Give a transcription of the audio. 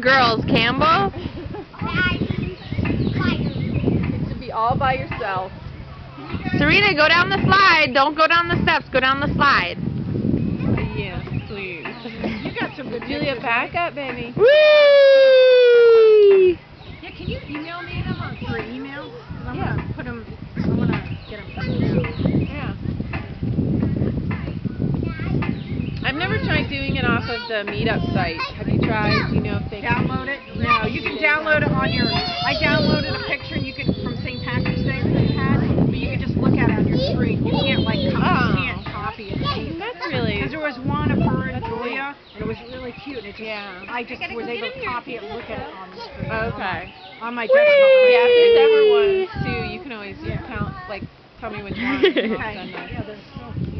girls, Campbell? You should be all by yourself. Serena, go down the slide. Don't go down the steps. Go down the slide. Yes, please. You got some good Julia, back up, baby. Whee! Yeah, can you email me them on for email? 'Cause I'm Yeah. gonna put them. I wanna get them printed out. Yeah. I've never tried doing it off of the meetup site. Have you tried? Do you know if they Download it. No, you can download it on your. I downloaded a picture and you can from St. Patrick's Day that they had, but you can just look at it on your screen. You can't like co- Oh. you can't copy it. That's really. Because there was one of her and Julia, and it was really cute. And it just, Yeah. I just was able to copy it and look at it on the screen. Okay. On my desktop. Yeah, if there's ever one too, you can always Yeah. count like tell me when you want. Okay. Yeah, they're so cute.